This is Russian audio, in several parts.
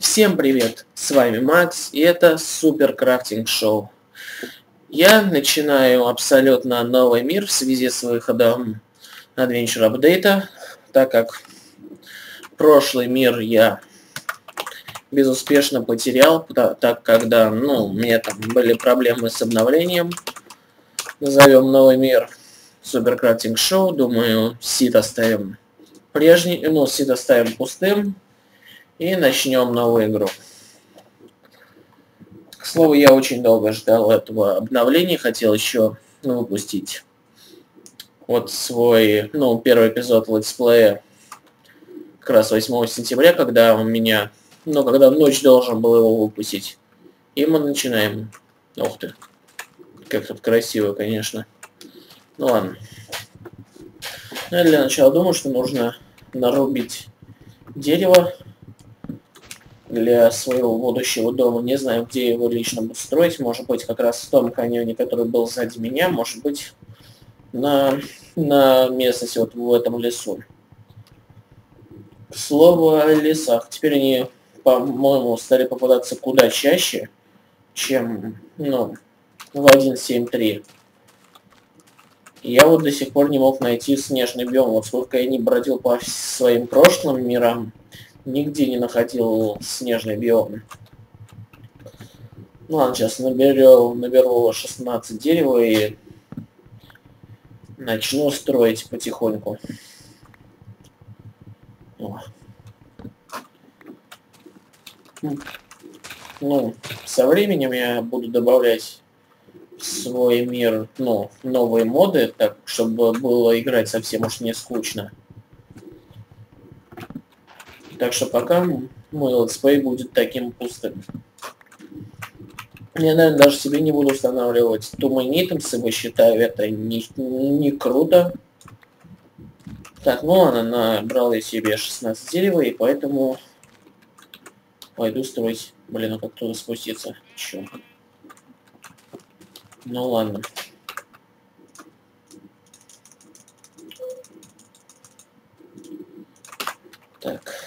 Всем привет, с вами Макс, и это Супер Крафтинг Шоу. Я начинаю абсолютно новый мир в связи с выходом Adventure апдейта, так как прошлый мир я безуспешно потерял, так когда, ну, у меня там были проблемы с обновлением. Назовем новый мир Супер Крафтинг Шоу, думаю, сит оставим прежний, ну, сит оставим пустым, и начнем новую игру. К слову, я очень долго ждал этого обновления, хотел еще выпустить вот свой, ну, первый эпизод летсплея как раз 8 сентября, когда у меня, ну, когда в ночь должен был его выпустить. И мы начинаем. Ух ты. Как тут красиво, конечно. Ну ладно. Ну, я для начала думаю, что нужно нарубить дерево для своего будущего дома. Не знаю, где его лично буду строить. Может быть, как раз в том каньоне, который был сзади меня. Может быть, на, на местности, вот в этом лесу. К слову о лесах. Теперь они, по-моему, стали попадаться куда чаще, чем, ну, в 1.7.3. Я вот до сих пор не мог найти снежный биом. Вот сколько я не бродил по своим прошлым мирам, нигде не находил снежный биом. Ну ладно, сейчас наберу, наберу 16 дерева и начну строить потихоньку. О. Ну, со временем я буду добавлять в свой мир, ну, новые моды, так, чтобы было играть совсем уж не скучно. Так что пока мой летсплей будет таким пустым. Я, наверное, даже себе не буду устанавливать TooManyItems ы, ибо считаю это не, не круто. Так, ну ладно, набрал я себе 16 дерева, и поэтому пойду строить. Блин, а как туда спуститься? Чё? Ну ладно. Так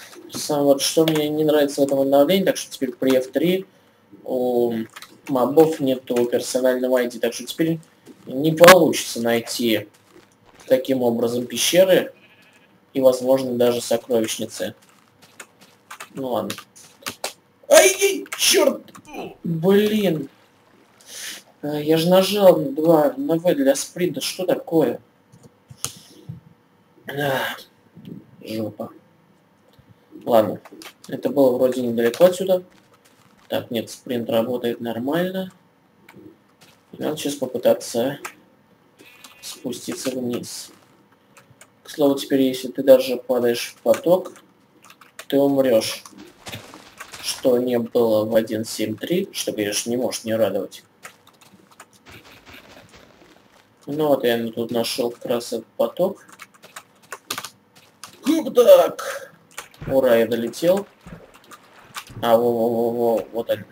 сам вот что мне не нравится в этом обновлении, так что теперь при F3 у мобов нету персонального ID, так что теперь не получится найти таким образом пещеры и, возможно, даже сокровищницы. Ну ладно. Ай, черт! Блин. А, я же нажал на 2 на V для спринта. Что такое? Жопа. Ладно, это было вроде недалеко отсюда. Так, нет, спринт работает нормально. надо сейчас попытаться спуститься вниз. К слову, теперь, если ты даже падаешь в поток, ты умрешь. Что не было в 1.7.3, что, конечно, не может не радовать. Ну вот я тут нашел как раз этот поток. Так? Ура, я долетел. А, во-во-во-во, вот они.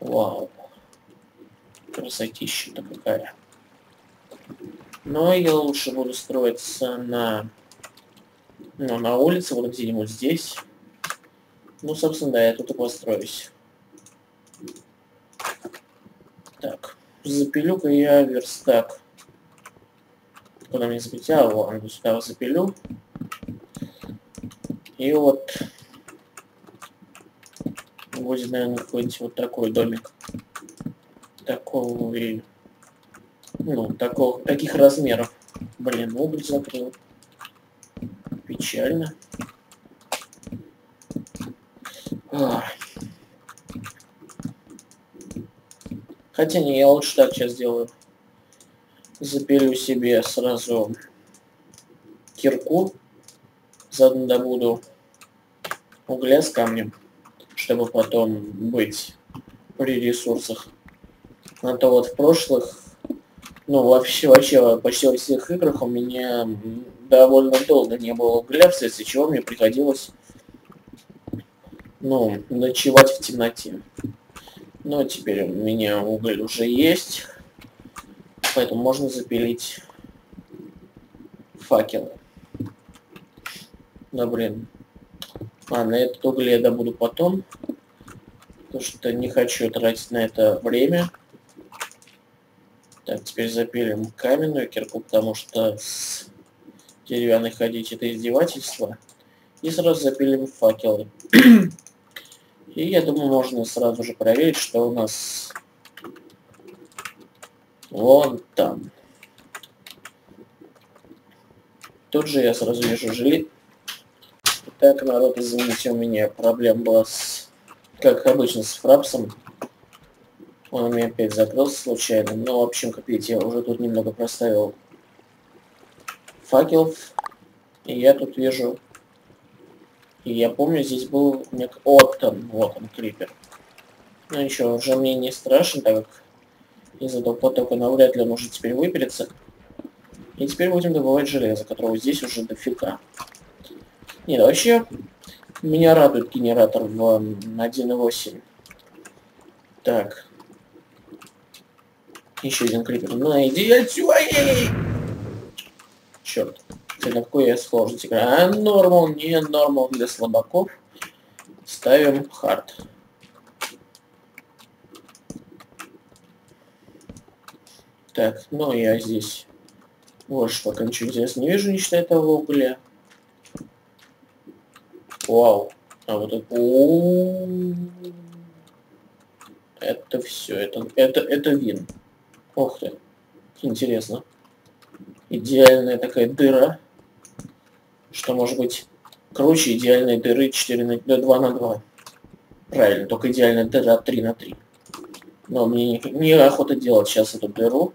Вау. Красотища-то какая. Но я лучше буду строиться на... Ну, на улице, вот где-нибудь здесь. Ну, собственно, да, я тут и построюсь. Так, запилю-ка я верстак куда мне? А, вон, сюда запилю. И вот будет, наверное, какой-нибудь вот такой домик. Такого и... Ну, такого, таких размеров. Блин, обувь закрыл. Печально. Ах. Хотя не, я лучше так сейчас сделаю запилю себе сразу кирку, заодно добуду угля с камнем, чтобы потом быть при ресурсах. А то вот в прошлых, ну вообще, вообще почти во всех играх у меня довольно долго не было угля, вследствие чего мне приходилось, ну, ночевать в темноте. Но теперь у меня уголь уже есть поэтому можно запилить факелы. Да блин. Ладно, этот уголь я добуду потом. Потому что не хочу тратить на это время. Так, теперь запилим каменную кирку, потому что с деревянной ходить это издевательство. И сразу запилим факелы. И я думаю, можно сразу же проверить, что у нас вон там. Тут же я сразу вижу жили. Так, народ, извините, у меня проблем была с, как обычно, с фрапсом. Он у меня опять закрылся случайно. Но, в общем, как я уже тут немного проставил факелов. И я тут вижу... И я помню, здесь был... Нек... Вот он, вот он, крипер. Ну ничего, уже мне не страшно, так как из этого потока навряд ли он может теперь выберется. И теперь будем добывать железо, которого здесь уже дофига. Нет, вообще, меня радует генератор в 1.8. Так. Еще один крипер. Ну, иди отсюда! Черт. Для какой я сложность? А, нормал, не нормал для слабаков. Ставим хард. Так, ну я здесь больше пока ничего интересного не вижу, не считая того угля. Вау. А вот это... Это все, это, это, это вин. Ох ты. Интересно. Идеальная такая дыра. Что может быть круче идеальной дыры 4 на 2 на 2. Правильно, только идеальная дыра 3 на 3. Но мне не, не охота делать сейчас эту дыру.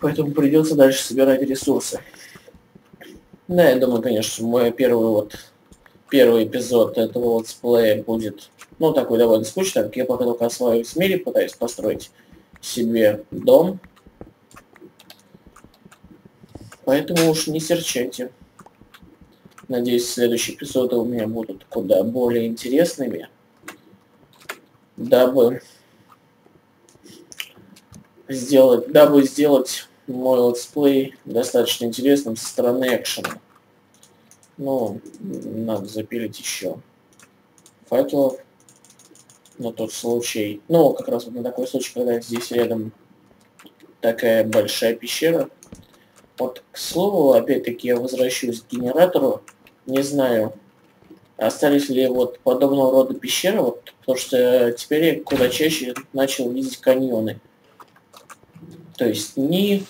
Поэтому придется дальше собирать ресурсы. Да, я думаю, конечно, мой первый вот первый эпизод этого летсплея будет, ну, такой довольно скучный, так как я пока только осваиваюсь в мире, пытаюсь построить себе дом. Поэтому уж не серчайте. Надеюсь, следующие эпизоды у меня будут куда более интересными, дабы сделать, дабы сделать мой летсплей достаточно интересным со стороны экшена. Ну, надо запилить еще факелов на тот случай. Ну, как раз вот на такой случай, когда здесь рядом такая большая пещера. Вот, к слову, опять-таки я возвращусь к генератору. Не знаю, остались ли вот подобного рода пещеры, вот, потому что теперь я куда чаще начал видеть каньоны. То есть не...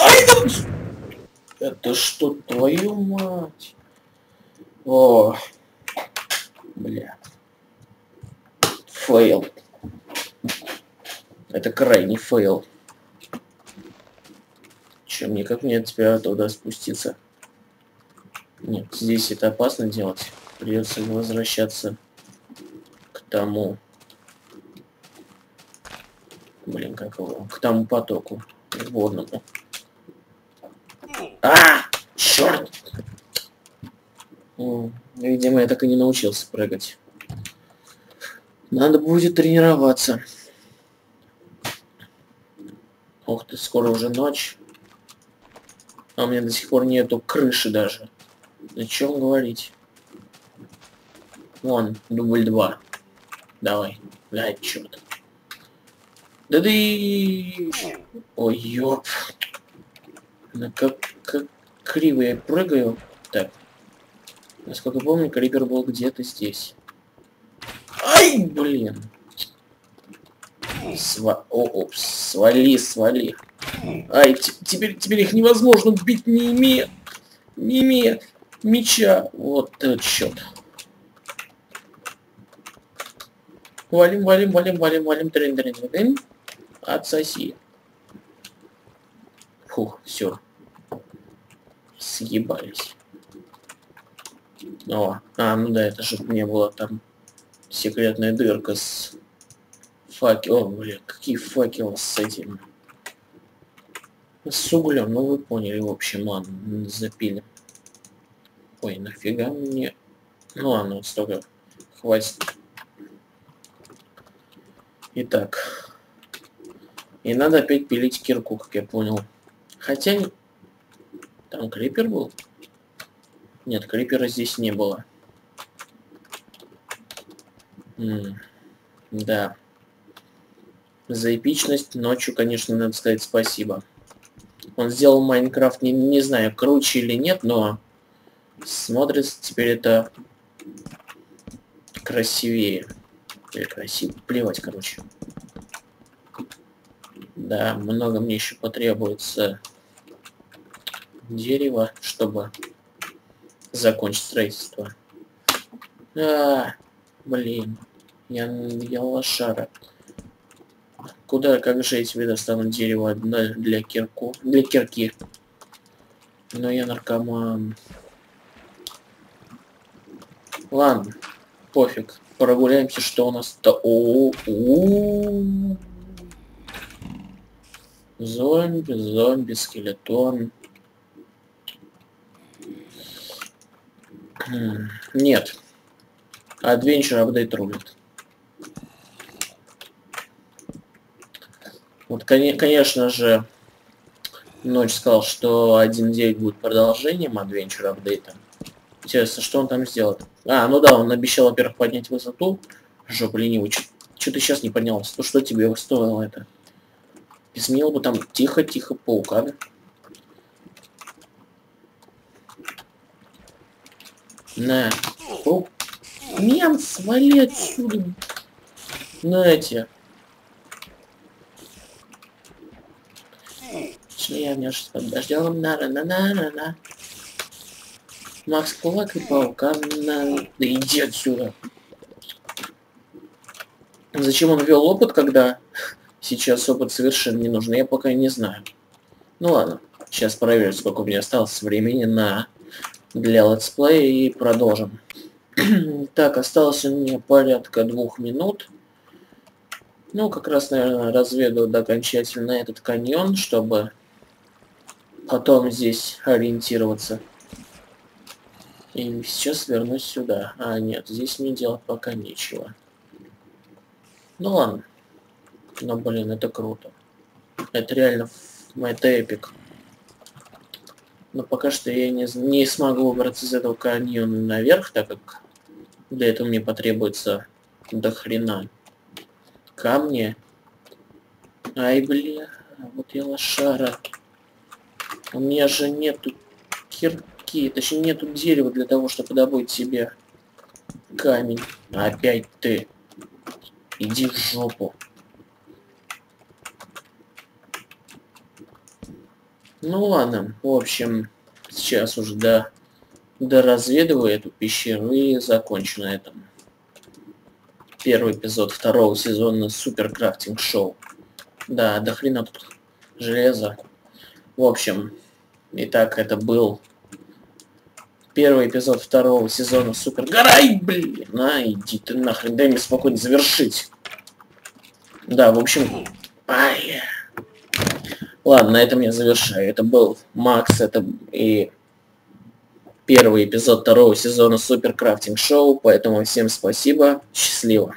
Ай, Это что, твою мать? О, бля. Fail. Это крайний fail. Чем никак мне теперь туда спуститься? Нет, здесь это опасно делать. Придется возвращаться к тому Блин, как его? К тому потоку. Водному. А! Черт! Видимо, я так и не научился прыгать. Надо будет тренироваться. Ох ты, скоро уже ночь. А у меня до сих пор нету крыши даже. О чем говорить? Вон, дубль 2. Давай. Блядь, черт. Да ты... Ой, ёп. Ну как, как криво я прыгаю. Так. Насколько помню, крипер был где-то здесь. Ай, блин. Сва... О, опс, свали, свали. Ай, теперь, теперь их невозможно убить, не имея... Не имея меча. Вот этот счет. Валим, валим, валим, валим, валим, трин, трин, трин. Отсоси. Фух, все. Съебались. О, а, ну да, это же мне было там секретная дырка с факелом. Бля, какие факелы с этим? С углем, ну вы поняли, в общем, ладно, запили. Ой, нафига мне... Ну ладно, столько хватит. Итак, и надо опять пилить кирку, как я понял. Хотя... Там крипер был? Нет, крипера здесь не было. М -м да. За эпичность ночью, конечно, надо сказать спасибо. Он сделал Майнкрафт, не, не знаю, круче или нет, но смотрится теперь это красивее. Или красиво. Плевать, короче. Да, много мне еще потребуется дерева, чтобы закончить строительство. А, блин, я, я лошара. Куда, как же я тебе достану дерево для, для кирку, для кирки? Но я наркоман. Ладно, пофиг. Прогуляемся, что у нас-то. О, -о, -о, Зомби, зомби, скелетон. Нет. Adventure Update рулит. Вот, конечно же, Ночь сказал, что 1.9 будет продолжением Adventure апдейта. Интересно, что он там сделает? А, ну да, он обещал, во-первых, поднять высоту. Жопа ленивый. Что ты сейчас не поднялся? Ну что тебе стоило это? Изменил бы там тихо-тихо паука, да? На. О, мем, свали отсюда. На эти. я меня сейчас под дождем. На на на на на на Макс Кулак и паука на... Да иди отсюда. Зачем он вел опыт, когда сейчас опыт совершенно не нужен, я пока не знаю. Ну ладно, сейчас проверю, сколько у меня осталось времени на для летсплея и продолжим. так, осталось у меня порядка двух минут. Ну, как раз, наверное, разведу до окончательно этот каньон, чтобы потом здесь ориентироваться. И сейчас вернусь сюда. А, нет, здесь мне делать пока нечего. Ну ладно. Но, блин, это круто. Это реально... Это эпик. Но пока что я не, не смогу выбраться из этого каньона наверх, так как для этого мне потребуется до хрена камни. Ай, бля, вот я лошара. У меня же нету кирки, точнее нету дерева для того, чтобы добыть себе камень. Опять ты. Иди в жопу. Ну ладно, в общем, сейчас уже до, до разведываю эту пещеру и закончу на этом. Первый эпизод второго сезона Супер Крафтинг Шоу. Да, до хрена тут железа. В общем, итак, это был первый эпизод второго сезона Супер... Горай, блин! На, иди ты нахрен, дай мне спокойно завершить. Да, в общем... Ай. Ладно, на этом я завершаю. Это был Макс, это и первый эпизод второго сезона Супер Крафтинг Шоу, поэтому всем спасибо, счастливо.